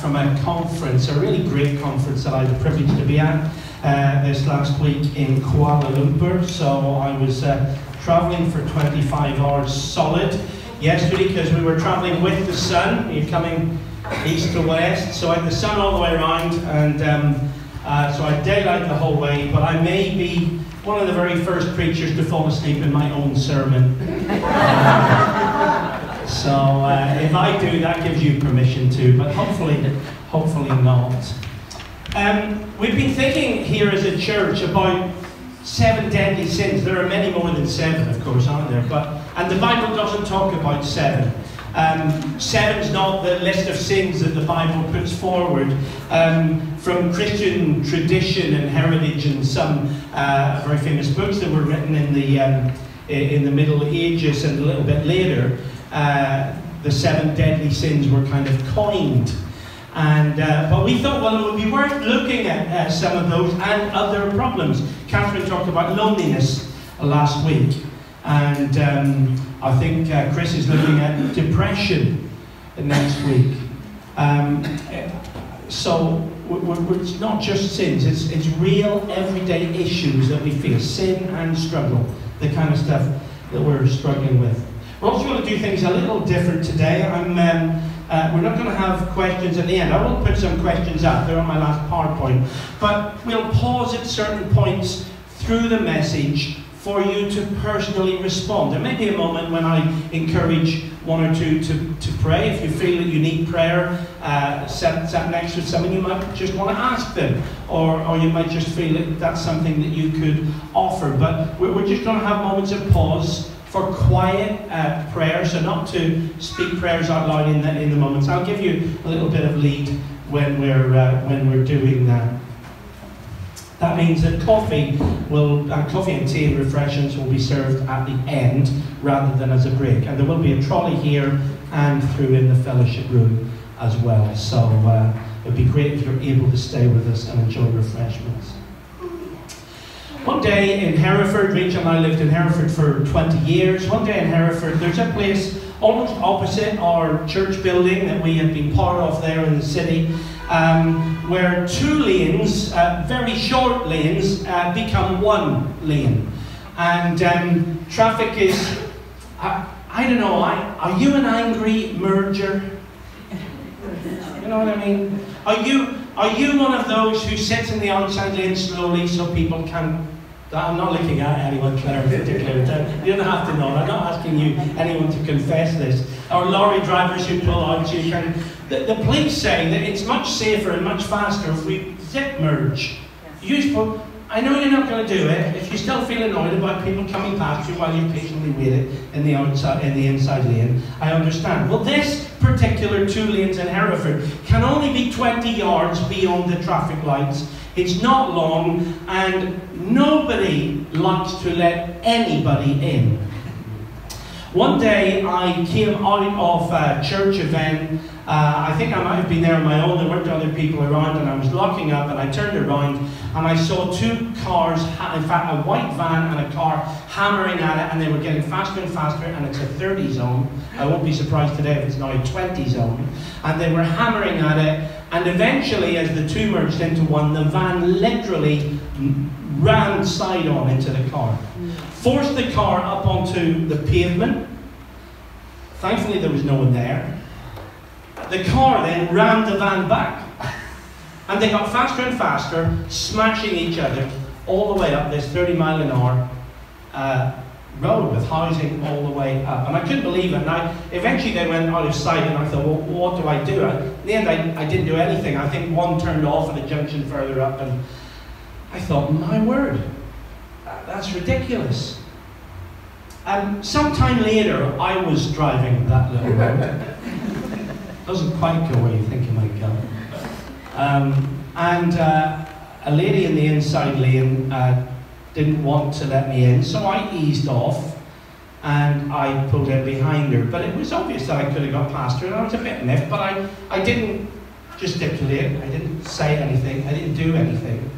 from a conference, a really great conference that I had the privilege to be at uh, this last week in Kuala Lumpur. So I was uh, traveling for 25 hours solid yesterday because we were traveling with the sun. You're coming east to west, so I had the sun all the way around, and um, uh, so I had daylight the whole way. But I may be one of the very first preachers to fall asleep in my own sermon. so uh, if I do, that gives you permission to, but hopefully, hopefully not. Um, we've been thinking here as a church about seven deadly sins. There are many more than seven, of course, aren't there? But and the Bible doesn't talk about seven. Um, seven's not the list of sins that the Bible puts forward. Um, from Christian tradition and heritage and some uh, very famous books that were written in the, um, in the Middle Ages and a little bit later, uh, the seven deadly sins were kind of coined. And, uh, but we thought, well, it would be worth looking at uh, some of those and other problems. Catherine talked about loneliness last week. And um, I think uh, Chris is looking at depression next week. Um, so it's not just sins, it's, it's real everyday issues that we face, sin and struggle, the kind of stuff that we're struggling with. We're also going to do things a little different today. Um, uh, we're not going to have questions at the end. I will put some questions up, they're on my last PowerPoint. But we'll pause at certain points through the message for you to personally respond. There may be a moment when I encourage one or two to, to pray. If you feel that you need prayer, uh, sat, sat next to someone, you might just want to ask them. Or, or you might just feel that that's something that you could offer. But we're, we're just going to have moments of pause for quiet uh, prayer, so not to speak prayers out loud in the, in the moments. I'll give you a little bit of lead when we're, uh, when we're doing that. That means that coffee will, uh, coffee and tea and refreshments will be served at the end rather than as a break. And there will be a trolley here and through in the fellowship room as well. So uh, it'd be great if you're able to stay with us and enjoy refreshments. One day in Hereford, Rachel and I lived in Hereford for 20 years. One day in Hereford, there's a place almost opposite our church building that we had been part of there in the city um, where two lanes, uh, very short lanes, uh, become one lane. And um, traffic is, uh, I don't know, I, are you an angry merger? You know what I mean? Are you, are you one of those who sits in the outside lane slowly so people can I'm not looking at anyone, Claire, particularly. Uh, you don't have to know. I'm not asking you, anyone, to confess this. Or lorry drivers who pull out, you can the, the police say that it's much safer and much faster if we zip merge. Useful. I know you're not going to do it. If you still feel annoyed about people coming past you while you patiently waited in the outside, in the inside lane, I understand. Well, this particular two lanes in Hereford can only be 20 yards beyond the traffic lights. It's not long, and nobody likes to let anybody in. One day I came out of a church event uh, I think I might have been there on my own. There weren't other people around, and I was locking up, and I turned around, and I saw two cars, in fact, a white van and a car hammering at it, and they were getting faster and faster, and it's a 30 zone. I won't be surprised today if it's now a 20 zone. And they were hammering at it, and eventually, as the two merged into one, the van literally ran side on into the car, forced the car up onto the pavement. Thankfully, there was no one there. The car then rammed the van back. And they got faster and faster, smashing each other all the way up this 30 mile an hour uh, road with housing all the way up. And I couldn't believe it. And I, eventually they went out of sight, and I thought, well, what do I do? in the end, I, I didn't do anything. I think one turned off at a junction further up, and I thought, my word, that's ridiculous. And sometime later, I was driving that little road. doesn't quite go where you think it might go. Um, and uh, a lady in the inside lane uh, didn't want to let me in, so I eased off and I pulled in behind her. But it was obvious that I could have got past her, and I was a bit miffed, but I, I didn't gesticulate, I didn't say anything, I didn't do anything.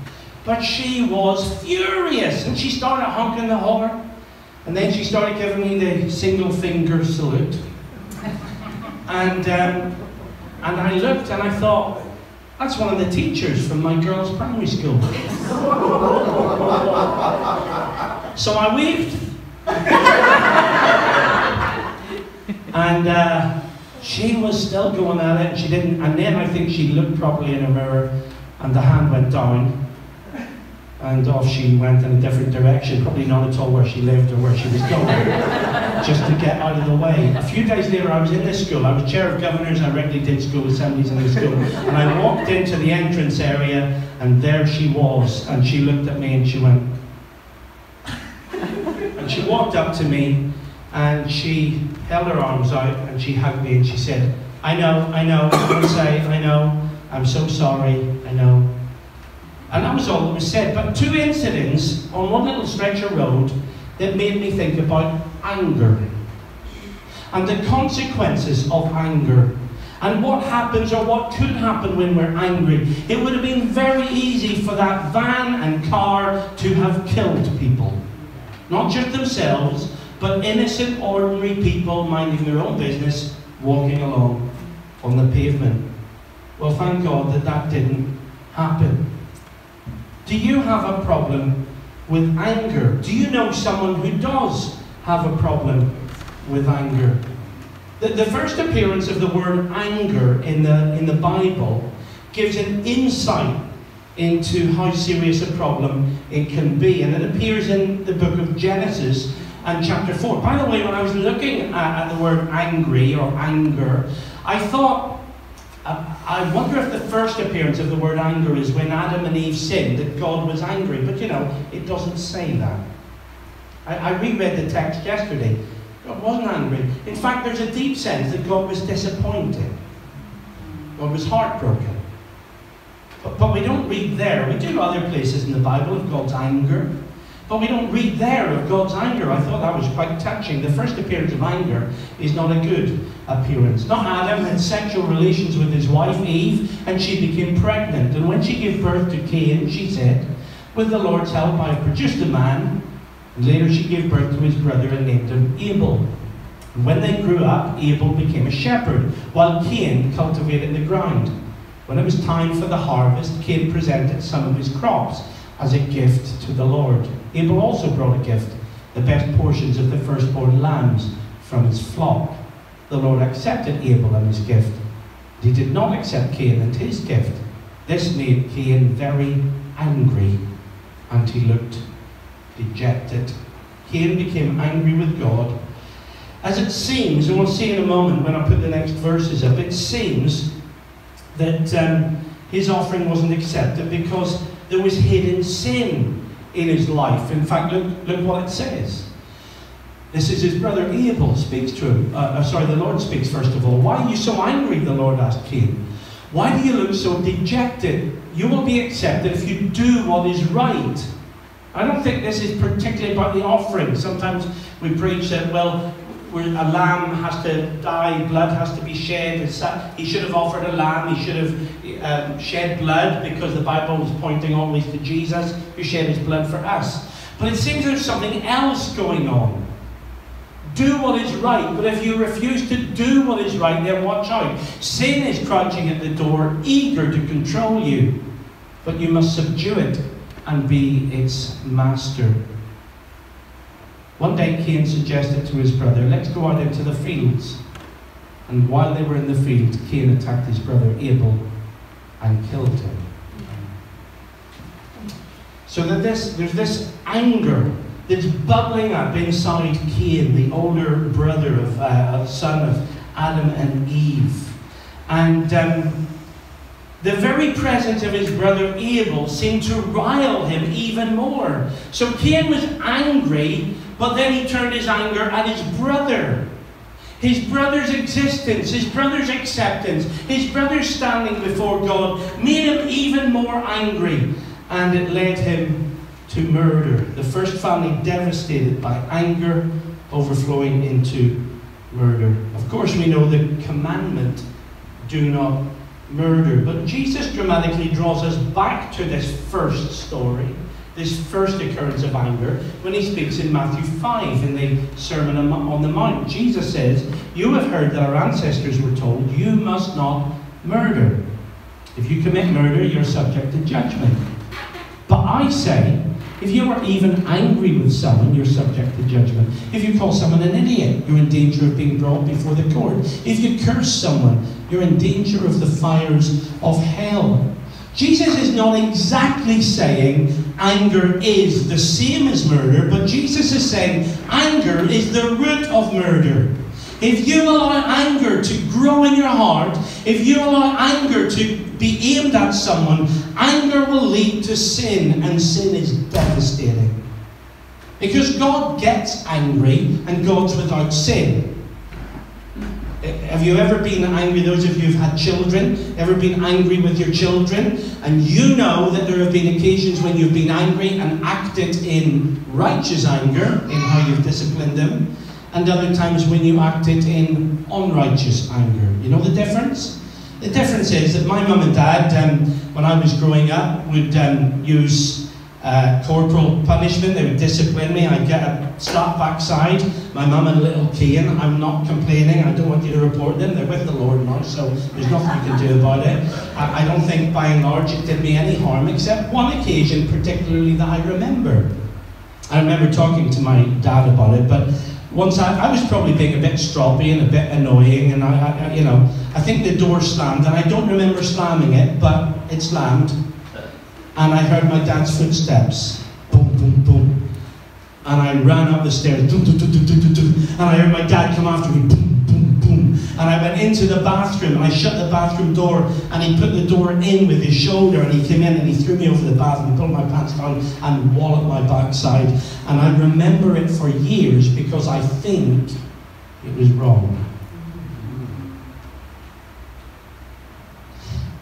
But she was furious, and she started honking the horn, and then she started giving me the single finger salute. And um, And I looked and I thought, that's one of the teachers from my girls' primary school. so I waved. and uh, she was still going at it, and she didn't. And then I think she looked properly in a mirror, and the hand went down and off she went in a different direction, probably not at all where she lived or where she was going, just to get out of the way. A few days later, I was in this school. I was chair of governors. I regularly did school assemblies in the school, and I walked into the entrance area, and there she was, and she looked at me and she went, and she walked up to me, and she held her arms out and she hugged me and she said, "I know, I know. I'm going to say, I know. I'm so sorry. I know." And that was all that was said. But two incidents on one little stretch of road that made me think about anger and the consequences of anger and what happens or what could happen when we're angry. It would have been very easy for that van and car to have killed people. Not just themselves, but innocent, ordinary people minding their own business, walking along on the pavement. Well, thank God that that didn't happen. Do you have a problem with anger? Do you know someone who does have a problem with anger? The, the first appearance of the word anger in the, in the Bible gives an insight into how serious a problem it can be. And it appears in the book of Genesis and chapter 4. By the way, when I was looking at, at the word angry or anger, I thought Um, I wonder if the first appearance of the word anger is when Adam and Eve sinned, that God was angry. But you know, it doesn't say that. I, I reread the text yesterday. God wasn't angry. In fact, there's a deep sense that God was disappointed. God was heartbroken. But, but we don't read there. We do other places in the Bible of God's anger. But we don't read there of God's anger. I thought that was quite touching. The first appearance of anger is not a good appearance. Not Adam had sexual relations with his wife Eve, and she became pregnant. And when she gave birth to Cain, she said, With the Lord's help, I have produced a man. And later she gave birth to his brother and named him Abel. And when they grew up, Abel became a shepherd, while Cain cultivated the ground. When it was time for the harvest, Cain presented some of his crops as a gift to the Lord. Abel also brought a gift, the best portions of the firstborn lambs from his flock. The Lord accepted Abel and his gift. He did not accept Cain and his gift. This made Cain very angry, and he looked dejected. Cain became angry with God. As it seems, and we'll see in a moment when I put the next verses up, it seems that um, his offering wasn't accepted because there was hidden sin in his life. In fact, look, look what it says. This is his brother Abel speaks to him. Uh, uh, sorry, the Lord speaks first of all. Why are you so angry? The Lord asked Cain. Why do you look so dejected? You will be accepted if you do what is right. I don't think this is particularly about the offering. Sometimes we preach that, well, a lamb has to die, blood has to be shed. He should have offered a lamb, he should have um, shed blood because the Bible is pointing always to Jesus who shed his blood for us. But it seems there's something else going on. Do what is right, but if you refuse to do what is right, then watch out. Sin is crouching at the door, eager to control you, but you must subdue it and be its master. One day Cain suggested to his brother, let's go out into the fields. And while they were in the field, Cain attacked his brother Abel and killed him. So that this, there's this anger that's bubbling up inside Cain, the older brother of, uh, son of Adam and Eve. And um, the very presence of his brother Abel seemed to rile him even more. So Cain was angry but then he turned his anger at his brother. His brother's existence, his brother's acceptance, his brother's standing before God made him even more angry. And it led him to murder. The first family devastated by anger overflowing into murder. Of course, we know the commandment do not murder. But Jesus dramatically draws us back to this first story this first occurrence of anger when he speaks in Matthew 5 in the Sermon on the Mount. Jesus says, You have heard that our ancestors were told, You must not murder. If you commit murder, you're subject to judgment. But I say, if you are even angry with someone, you're subject to judgment. If you call someone an idiot, you're in danger of being brought before the court. If you curse someone, you're in danger of the fires of hell. Jesus is not exactly saying anger is the same as murder, but Jesus is saying anger is the root of murder. If you allow anger to grow in your heart, if you allow anger to be aimed at someone, anger will lead to sin, and sin is devastating. Because God gets angry, and God's without sin. Have you ever been angry? Those of you who've had children, ever been angry with your children? And you know that there have been occasions when you've been angry and acted in righteous anger in how you've disciplined them, and other times when you acted in unrighteous anger. You know the difference? The difference is that my mum and dad, um, when I was growing up, would um, use uh, corporal punishment. They would discipline me. I'd get a slap backside. My mum had a little cane. I'm not complaining. I don't want you to report them. They're with the Lord now, so there's nothing you can do about it. I, I don't think, by and large, it did me any harm, except one occasion, particularly that I remember. I remember talking to my dad about it, but once I, I was probably being a bit stroppy and a bit annoying, and I, I, you know, I think the door slammed, and I don't remember slamming it, but it slammed, and I heard my dad's footsteps, boom, boom, boom, and I ran up the stairs, boom, boom, boom, boom, boom, boom, and I heard my dad come after me, boom, boom, boom, and I went into the bathroom, and I shut the bathroom door, and he put the door in with his shoulder, and he came in and he threw me over the bathroom, pulled my pants down, and walloped my backside, and I remember it for years because I think it was wrong.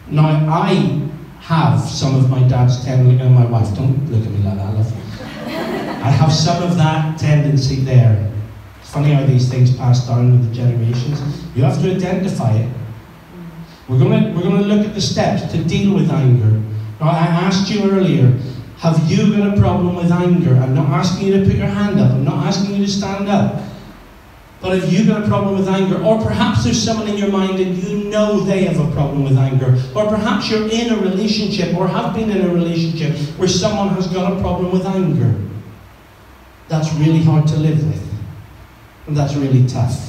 Now, I have some of my dad's tendency, and my wife, don't look at me like that, I love. You. I have some of that tendency there. It's funny how these things pass down with the generations. You have to identify it. We're going to, we're to look at the steps to deal with anger. Now, I asked you earlier, have you got a problem with anger? I'm not asking you to put your hand up. I'm not asking you to stand up. But if you've got a problem with anger, or perhaps there's someone in your mind and you know they have a problem with anger, or perhaps you're in a relationship or have been in a relationship where someone has got a problem with anger, that's really hard to live with. And that's really tough.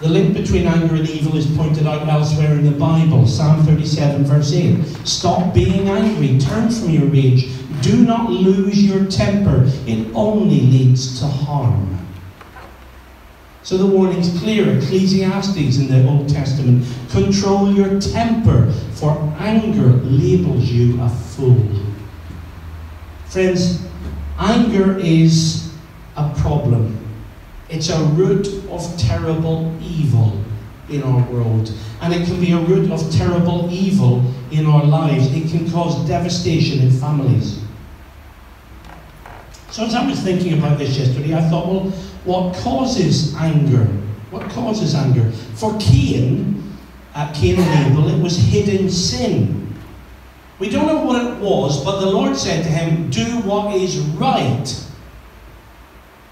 The link between anger and evil is pointed out elsewhere in the Bible. Psalm 37, verse 8. Stop being angry, turn from your rage. Do not lose your temper, it only leads to harm. So the warning's clear. Ecclesiastes in the Old Testament. Control your temper, for anger labels you a fool. Friends, anger is a problem. It's a root of terrible evil in our world. And it can be a root of terrible evil in our lives. It can cause devastation in families. So as I was thinking about this yesterday, I thought, well, what causes anger? What causes anger? For Cain, at Cain and Abel, it was hidden sin. We don't know what it was, but the Lord said to him, Do what is right.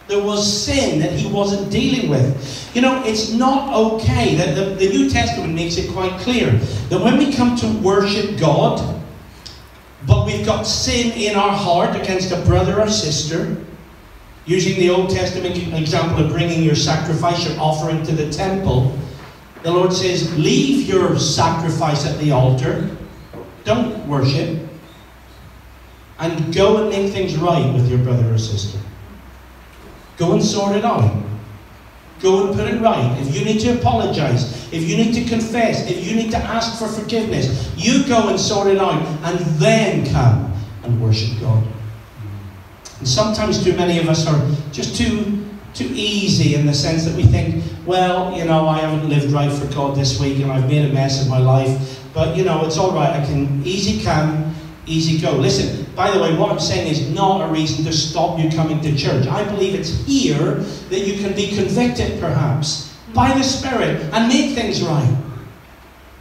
There was sin that he wasn't dealing with. You know, it's not okay. that the, the New Testament makes it quite clear that when we come to worship God, but we've got sin in our heart against a brother or sister, using the Old Testament example of bringing your sacrifice, your offering to the temple, the Lord says, Leave your sacrifice at the altar, don't worship, and go and make things right with your brother or sister. Go and sort it out. Go and put it right. If you need to apologize, if you need to confess, if you need to ask for forgiveness, you go and sort it out and then come and worship God. And sometimes too many of us are just too too easy in the sense that we think, well, you know, I haven't lived right for God this week and I've made a mess of my life, but you know, it's all right. I can easy come, easy go. Listen, by the way, what I'm saying is not a reason to stop you coming to church. I believe it's here that you can be convicted, perhaps, by the Spirit and make things right.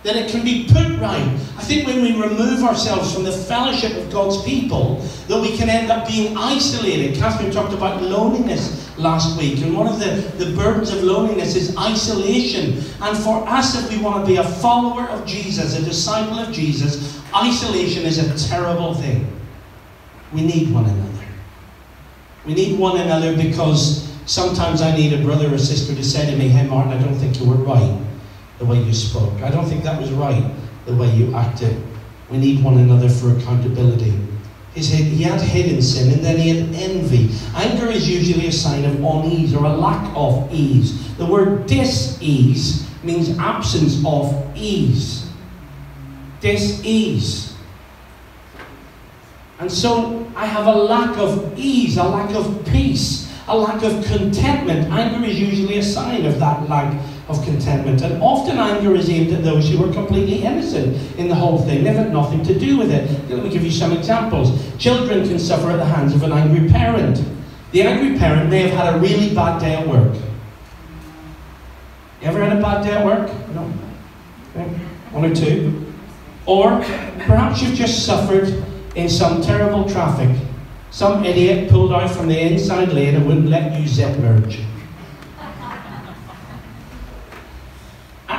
That it can be put right. I think when we remove ourselves from the fellowship of God's people, that we can end up being isolated. Catherine talked about loneliness last week, and one of the, the burdens of loneliness is isolation. And for us, if we want to be a follower of Jesus, a disciple of Jesus, isolation is a terrible thing. We need one another. We need one another because sometimes I need a brother or sister to say to me, Hey, Martin, I don't think you were right the way you spoke. I don't think that was right, the way you acted. We need one another for accountability. he had hidden sin and then he had envy. Anger is usually a sign of unease or a lack of ease. The word dis-ease means absence of ease. Dis-ease. And so I have a lack of ease, a lack of peace, a lack of contentment. Anger is usually a sign of that lack of contentment. And often anger is aimed at those who are completely innocent in the whole thing. They've had nothing to do with it. Let me give you some examples. Children can suffer at the hands of an angry parent. The angry parent may have had a really bad day at work. You ever had a bad day at work? No? Okay. One or two. Or perhaps you've just suffered in some terrible traffic. Some idiot pulled out from the inside lane and wouldn't let you zip merge.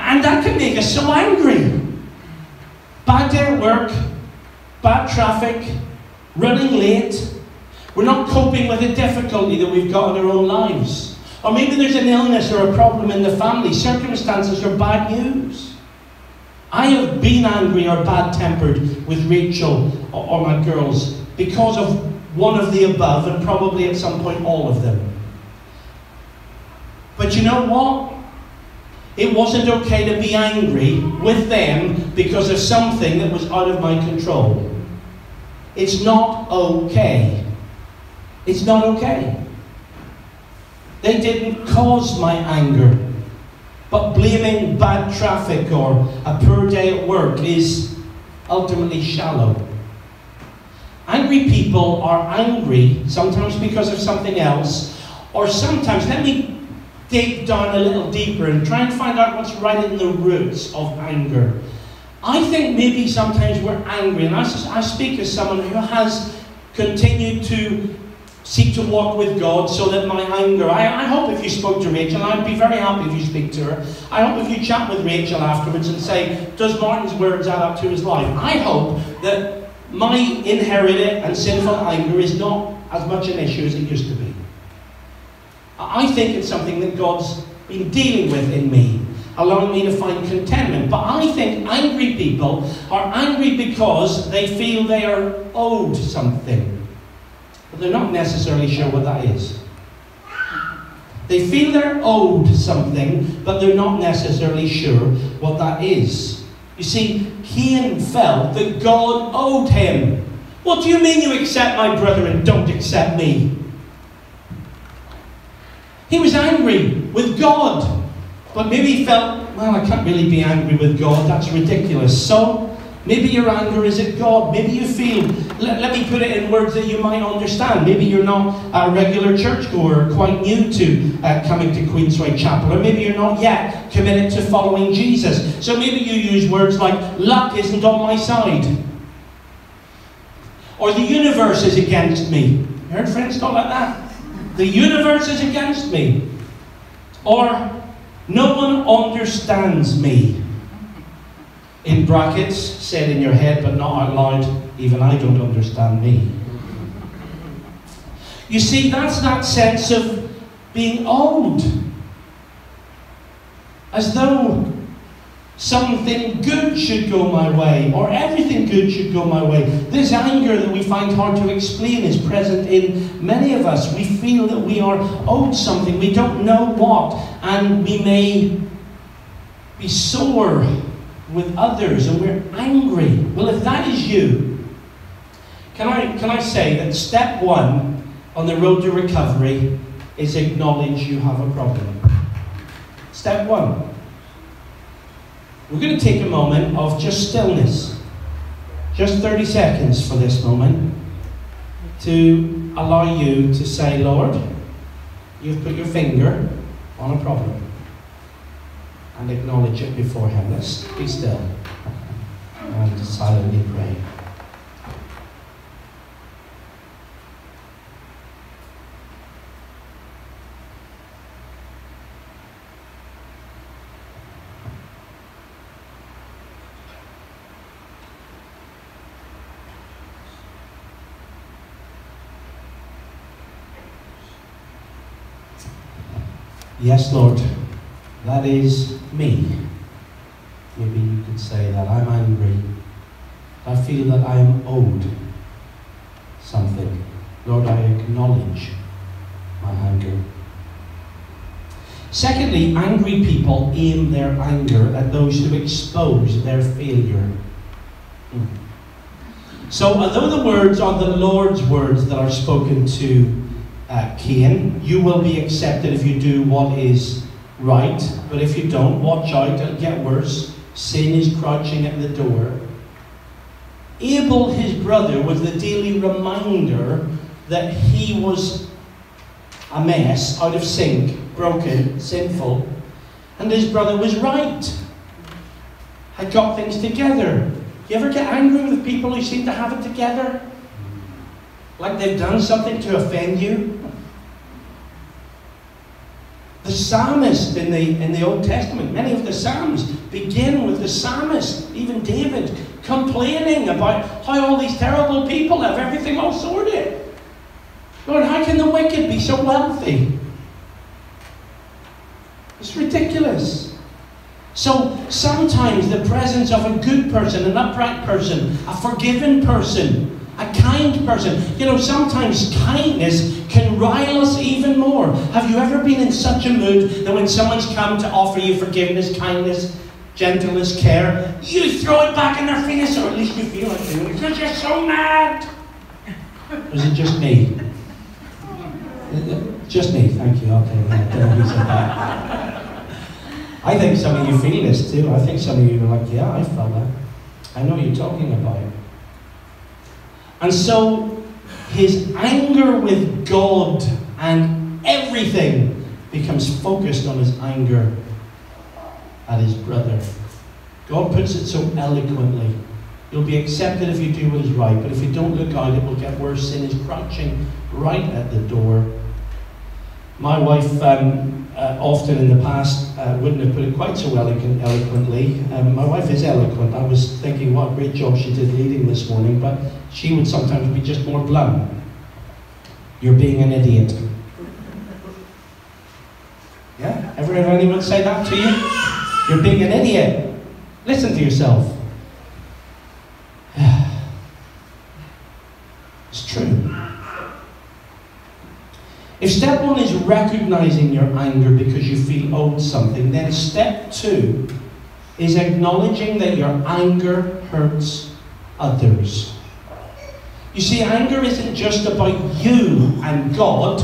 And that can make us so angry. Bad day at work, bad traffic, running late. We're not coping with the difficulty that we've got in our own lives. Or maybe there's an illness or a problem in the family, circumstances or bad news. I have been angry or bad tempered with Rachel or, my girls because of one of the above and probably at some point all of them. But you know what? It wasn't okay to be angry with them because of something that was out of my control. It's not okay. It's not okay. They didn't cause my anger. But blaming bad traffic or a poor day at work is ultimately shallow. Angry people are angry sometimes because of something else, or sometimes, let me dig down a little deeper and try and find out what's right in the roots of anger. I think maybe sometimes we're angry, and I, I speak as someone who has continued to seek to walk with God so that my anger. I, I, hope if you spoke to Rachel, I'd be very happy if you speak to her. I hope if you chat with Rachel afterwards and say, Does Martin's words add up to his life? I hope that my inherited and sinful anger is not as much an issue as it used to be. I think it's something that God's been dealing with in me, allowing me to find contentment. But I think angry people are angry because they feel they are owed something, but they're not necessarily sure what that is. They feel they're owed something, but they're not necessarily sure what that is. You see, Cain felt that God owed him. What do you mean you accept my brother and don't accept me? He was angry with God. But maybe he felt, well, I can't really be angry with God. That's ridiculous. So, maybe your anger is at God. Maybe you feel, let, let me put it in words that you might understand. Maybe you're not a regular churchgoer, quite new to uh, coming to Queensway Chapel. Or maybe you're not yet committed to following Jesus. So maybe you use words like, luck isn't on my side. Or the universe is against me. You heard friends talk like that? The universe is against me. Or, no one understands me. In brackets, said in your head but not out loud, even I don't understand me. You see, that's that sense of being old. As though something good should go my way, or everything good should go my way. This anger that we find hard to explain is present in many of us. We feel that we are owed something, we don't know what, and we may be sore with others and we're angry. Well, if that is you, can I, can I say that step one on the road to recovery is acknowledge you have a problem? Step one. We're going to take a moment of just stillness, just 30 seconds for this moment, to allow you to say, Lord, you've put your finger on a problem. and acknowledge it before Him. Let's be still and silently pray. Yes, Lord, that is me. Maybe you could say that I'm angry. I feel that I am owed something. Lord, I acknowledge my anger. Secondly, angry people aim their anger at those who expose their failure. Hmm. So, although the words are the Lord's words that are spoken to uh, Cain, you will be accepted if you do what is right, but if you don't, watch out, it'll get worse. Sin is crouching at the door. Abel, his brother, was the daily reminder that he was a mess, out of sync, broken, sinful, and his brother was right. Had got things together. You ever get angry with people who seem to have it together? Like they've done something to offend you? The psalmist in the, in the Old Testament, many of the psalms begin with the psalmist, even David, complaining about how all these terrible people have everything all sorted. Lord, how can the wicked be so wealthy? It's ridiculous. So sometimes the presence of a good person, an upright person, a forgiven person, a kind person. You know, sometimes kindness can rile us even more. Have you ever been in such a mood that when someone's come to offer you forgiveness, kindness, gentleness, care, you throw it back in their face, or at least you feel it because you're so mad? Or is it just me? Just me, thank you. Okay, I think some of you feel this too. I think some of you are like, yeah, I felt that. I know what you're talking about. And so his anger with God and everything becomes focused on his anger at his brother. God puts it so eloquently. You'll be accepted if you do what is right, but if you don't look out, it will get worse. Sin is crouching right at the door. My wife um, uh, often in the past uh, wouldn't have put it quite so eloquent, eloquently. Um, my wife is eloquent. I was thinking what a great job she did leading this morning, but she would sometimes be just more blunt. You're being an idiot. Yeah? Ever heard anyone say that to you? You're being an idiot. Listen to yourself. it's true. If step one is recognizing your anger because you feel owed something, then step two is acknowledging that your anger hurts others. You see, anger isn't just about you and God,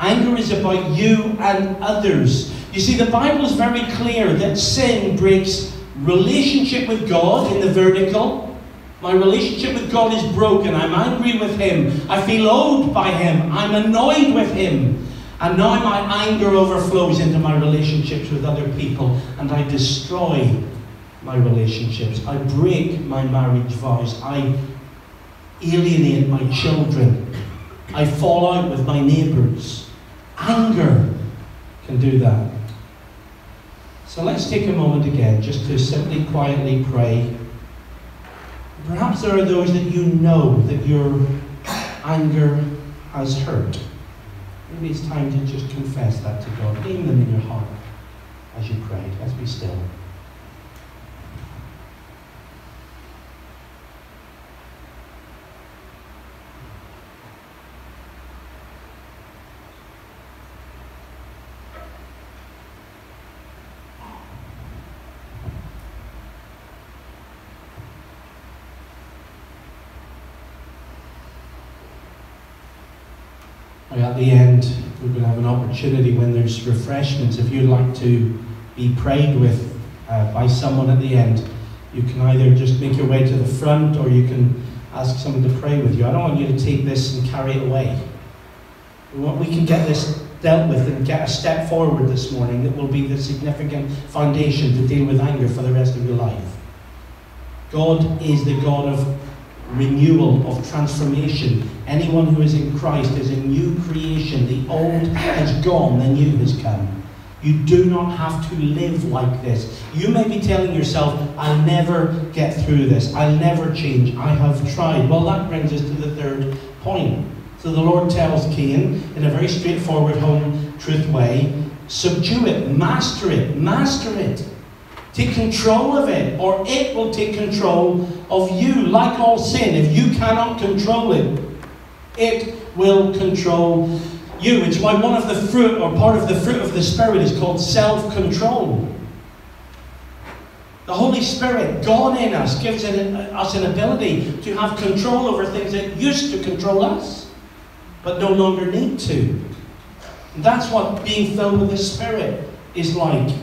anger is about you and others. You see, the Bible is very clear that sin breaks relationship with God in the vertical my relationship with God is broken. I'm angry with Him. I feel owed by Him. I'm annoyed with Him. And now my anger overflows into my relationships with other people, and I destroy my relationships. I break my marriage vows. I alienate my children. I fall out with my neighbours. Anger can do that. So let's take a moment again just to simply quietly pray Perhaps there are those that you know that your anger has hurt. Maybe it's time to just confess that to God. Name them in your heart as you pray. Let's be still. at the end, we're going to have an opportunity when there's refreshments. If you'd like to be prayed with uh, by someone at the end, you can either just make your way to the front or you can ask someone to pray with you. I don't want you to take this and carry it away. We, can get this dealt with and get a step forward this morning that will be the significant foundation to deal with anger for the rest of your life. God is the God of renewal, of transformation. Anyone who is in Christ is a new creation. The old has gone, the new has come. You do not have to live like this. You may be telling yourself, I'll never get through this. I'll never change. I have tried. Well, that brings us to the third point. So the Lord tells Cain in a very straightforward, home truth way subdue it, master it, master it. Take control of it, or it will take control of you. Like all sin, if you cannot control it, it will control you. It's why one of the fruit, or part of the fruit of the Spirit, is called self control. The Holy Spirit, God in us, gives us an ability to have control over things that used to control us, but no longer need to. And that's what being filled with the Spirit is like.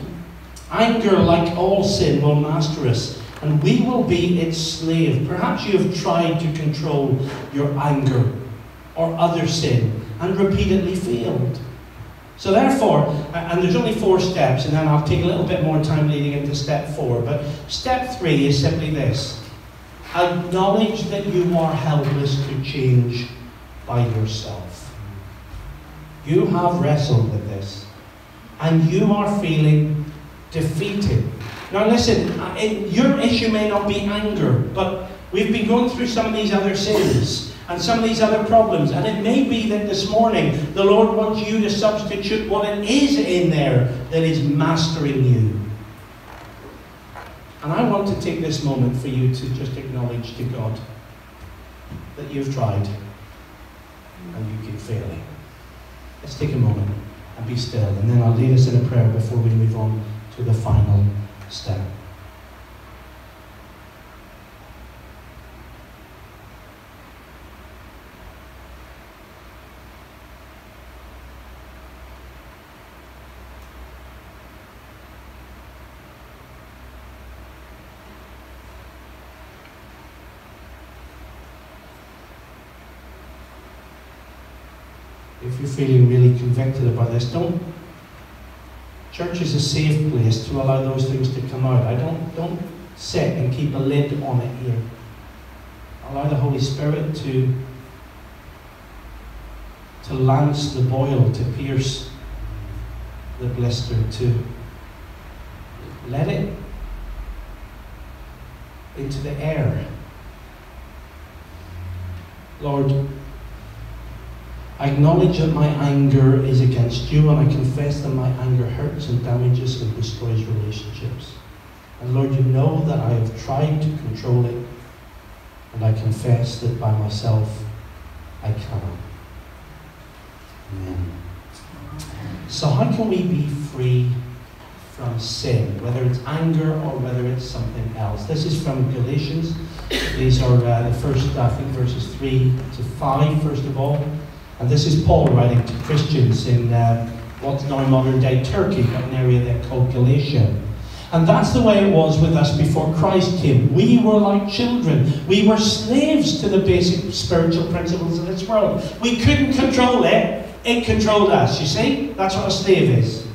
Anger, like all sin, will master us, and we will be its slave. Perhaps you have tried to control your anger or other sin and repeatedly failed. So, therefore, and there's only four steps, and then I'll take a little bit more time leading into step four. But step three is simply this acknowledge that you are helpless to change by yourself. You have wrestled with this, and you are feeling defeated. Now, listen, uh, your issue may not be anger, but we've been going through some of these other sins and some of these other problems, and it may be that this morning the Lord wants you to substitute what it is in there that is mastering you. And I want to take this moment for you to just acknowledge to God that you've tried and you keep failing. Let's take a moment and be still, and then I'll lead us in a prayer before we move on to the final step. if you're feeling really convicted about this, don't Church is a safe place to allow those things to come out. I don't, don't sit and keep a lid on it here. Allow the Holy Spirit to, to lance the boil, to pierce the blister, to let it into the air. Lord, I acknowledge that my anger is against you, and I confess that my anger hurts and damages and destroys relationships. And Lord, you know that I have tried to control it, and I confess that by myself I cannot. Amen. So, how can we be free from sin, whether it's anger or whether it's something else? This is from Galatians. These are uh, the first, I think, verses 3 to 5, first of all. And this is Paul writing to Christians in uh, what's now modern day Turkey, but an area they called Galatia. And that's the way it was with us before Christ came. We were like children. We were slaves to the basic spiritual principles of this world. We couldn't control it, it controlled us. You see? That's what a slave is.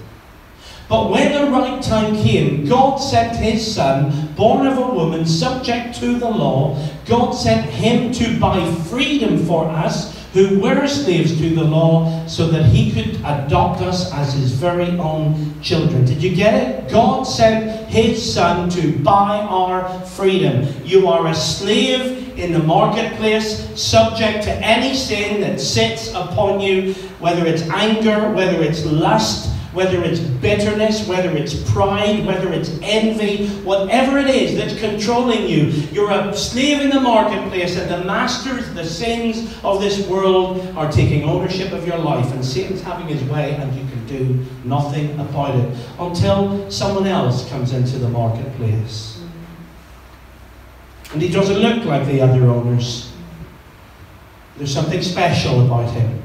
But when the right time came, God sent his son, born of a woman, subject to the law. God sent him to buy freedom for us who were slaves to the law, so that he could adopt us as his very own children. Did you get it? God sent his son to buy our freedom. You are a slave in the marketplace, subject to any sin that sits upon you, whether it's anger, whether it's lust, whether it's bitterness, whether it's pride, whether it's envy, whatever it is that's controlling you, you're a slave in the marketplace, and the masters, the sins of this world, are taking ownership of your life, and Satan's having his way, and you can do nothing about it until someone else comes into the marketplace. And he doesn't look like the other owners. There's something special about him.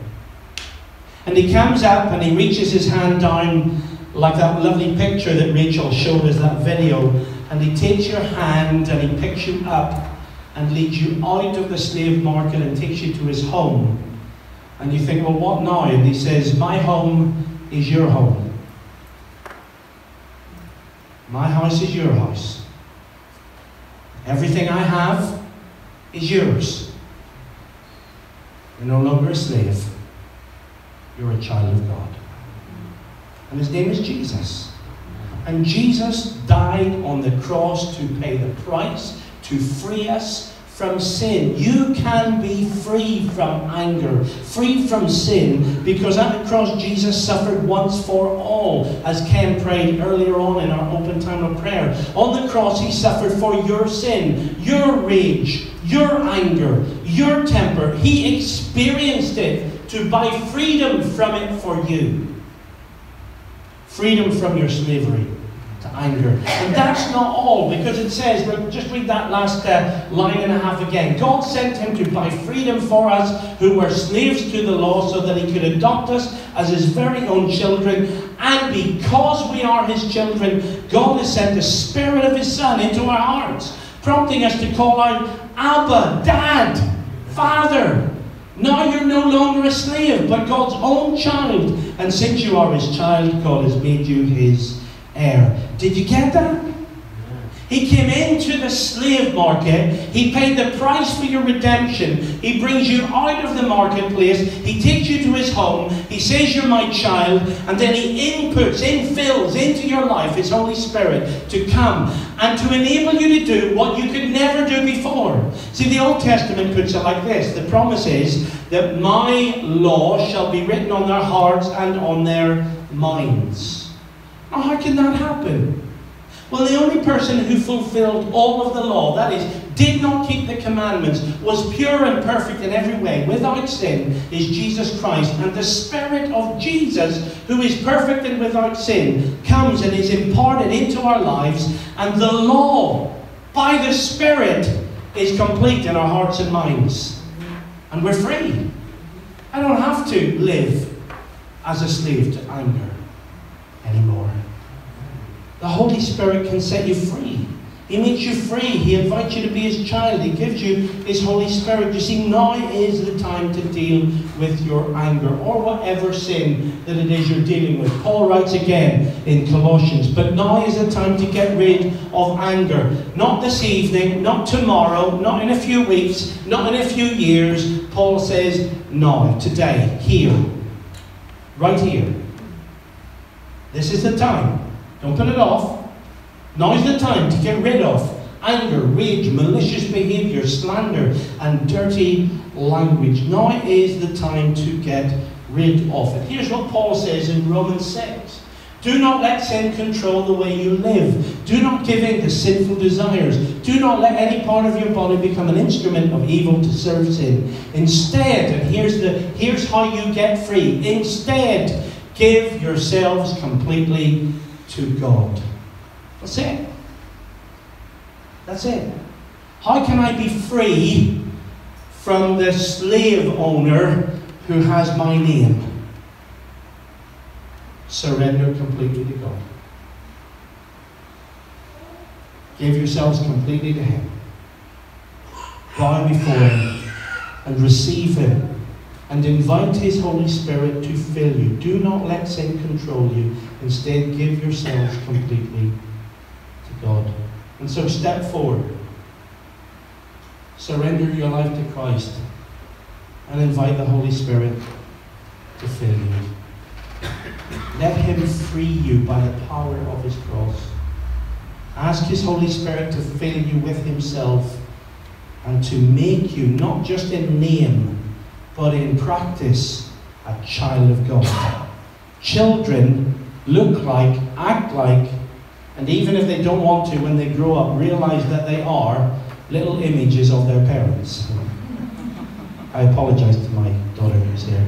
And he comes up and he reaches his hand down, like that lovely picture that Rachel showed us, that video. And he takes your hand and he picks you up and leads you out of the slave market and takes you to his home. And you think, well, what now? And he says, My home is your home. My house is your house. Everything I have is yours. You're no longer a slave. You're a child of God. And his name is Jesus. And Jesus died on the cross to pay the price, to free us from sin. You can be free from anger, free from sin, because at the cross Jesus suffered once for all, as Ken prayed earlier on in our open time of prayer. On the cross he suffered for your sin, your rage, your anger, your temper. He experienced it to buy freedom from it for you. Freedom from your slavery to anger. And that's not all, because it says, just read that last uh, line and a half again. God sent him to buy freedom for us who were slaves to the law so that he could adopt us as his very own children. And because we are his children, God has sent the Spirit of his Son into our hearts, prompting us to call out, Abba, Dad, Father. Now you're no longer a slave, but God's own child. And since you are his child, God has made you his heir. Did you get that? He came into the slave market. He paid the price for your redemption. He brings you out of the marketplace. He takes you to his home. He says, You're my child. And then he inputs, infills into your life his Holy Spirit to come and to enable you to do what you could never do before. See, the Old Testament puts it like this the promise is that my law shall be written on their hearts and on their minds. Now, how can that happen? Well, the only person who fulfilled all of the law, that is, did not keep the commandments, was pure and perfect in every way, without sin, is Jesus Christ. And the Spirit of Jesus, who is perfect and without sin, comes and is imparted into our lives, and the law, by the Spirit, is complete in our hearts and minds. And we're free. I don't have to live as a slave to anger anymore. The Holy Spirit can set you free. He makes you free. He invites you to be His child. He gives you His Holy Spirit. You see, now is the time to deal with your anger or whatever sin that it is you're dealing with. Paul writes again in Colossians, but now is the time to get rid of anger. Not this evening, not tomorrow, not in a few weeks, not in a few years. Paul says, now, today, here, right here. This is the time. Don't put it off. Now is the time to get rid of anger, rage, malicious behavior, slander, and dirty language. Now is the time to get rid of it. Here's what Paul says in Romans 6. Do not let sin control the way you live. Do not give in to sinful desires. Do not let any part of your body become an instrument of evil to serve sin. Instead, and here's, the, here's how you get free. Instead, Give yourselves completely to God. That's it. That's it. How can I be free from the slave owner who has my name? Surrender completely to God. Give yourselves completely to Him. Bow before Him and receive Him and invite His Holy Spirit to fill you. Do not let sin control you. Instead, give yourselves completely to God. And so, step forward. Surrender your life to Christ and invite the Holy Spirit to fill you. Let Him free you by the power of His cross. Ask His Holy Spirit to fill you with Himself and to make you, not just in name, but in practice, a child of God. Children look like, act like, and even if they don't want to, when they grow up, realize that they are little images of their parents. I apologize to my daughter who's here.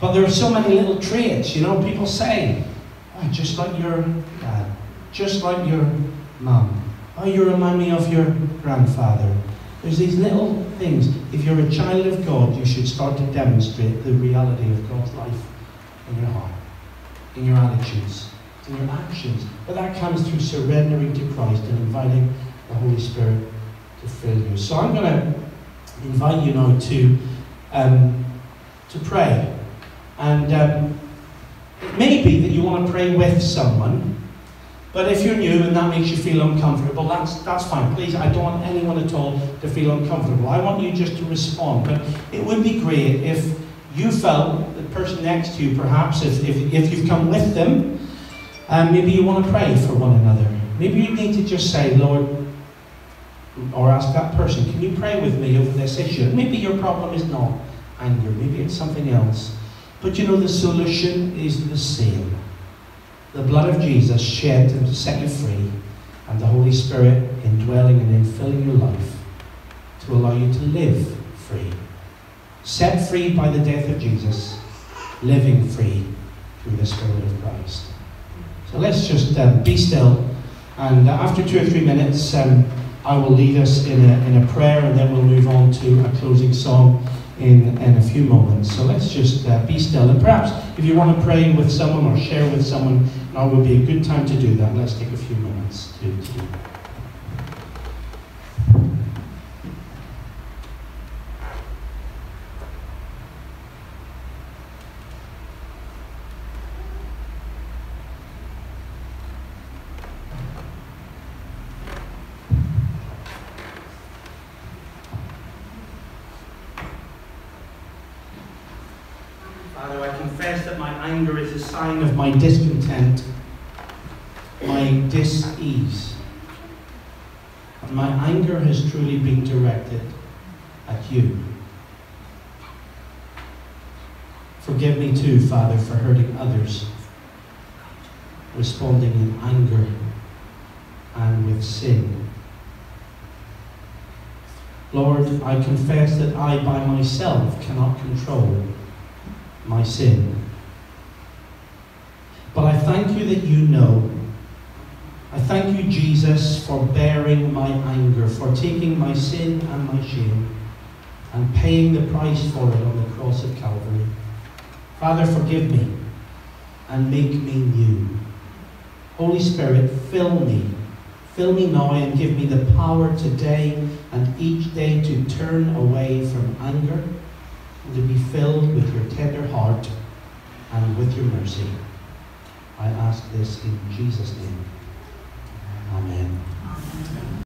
But there are so many little traits, you know, people say, oh, just like your dad, just like your mum. Ah, oh, you remind me of your grandfather. There's these little things. If you're a child of God, you should start to demonstrate the reality of God's life in your heart, in your attitudes, in your actions. But that comes through surrendering to Christ and inviting the Holy Spirit to fill you. So I'm going to invite you now to, um, to pray. And um, it may be that you want to pray with someone, but if you're new and that makes you feel uncomfortable, that's, that's fine. Please, I don't want anyone at all to feel uncomfortable. I want you just to respond. But it would be great if you felt the person next to you, perhaps, if, if, if you've come with them, um, maybe you want to pray for one another. Maybe you need to just say, Lord, or ask that person, can you pray with me over this issue? Maybe your problem is not anger, maybe it's something else. But you know, the solution is the same. The blood of Jesus shed to set you free, and the Holy Spirit indwelling and infilling your life to allow you to live free. Set free by the death of Jesus, living free through the Spirit of Christ. So let's just um, be still, and uh, after two or three minutes, um, I will lead us in a, in a prayer, and then we'll move on to a closing song in, in a few moments. So let's just uh, be still. And perhaps if you want to pray with someone or share with someone, now would be a good time to do that. Let's take a few moments to, to do that. Father, I confess that my anger is a sign of my discontent, my dis-ease. And my anger has truly been directed at you. Forgive me too, Father, for hurting others, responding in anger and with sin. Lord, I confess that I by myself cannot control my sin. But I thank you that you know. I thank you, Jesus, for bearing my anger, for taking my sin and my shame, and paying the price for it on the cross of Calvary. Father, forgive me and make me new. Holy Spirit, fill me. Fill me now and give me the power today and each day to turn away from anger and to be filled with your tender heart and with your mercy. I ask this in Jesus' name. Amen.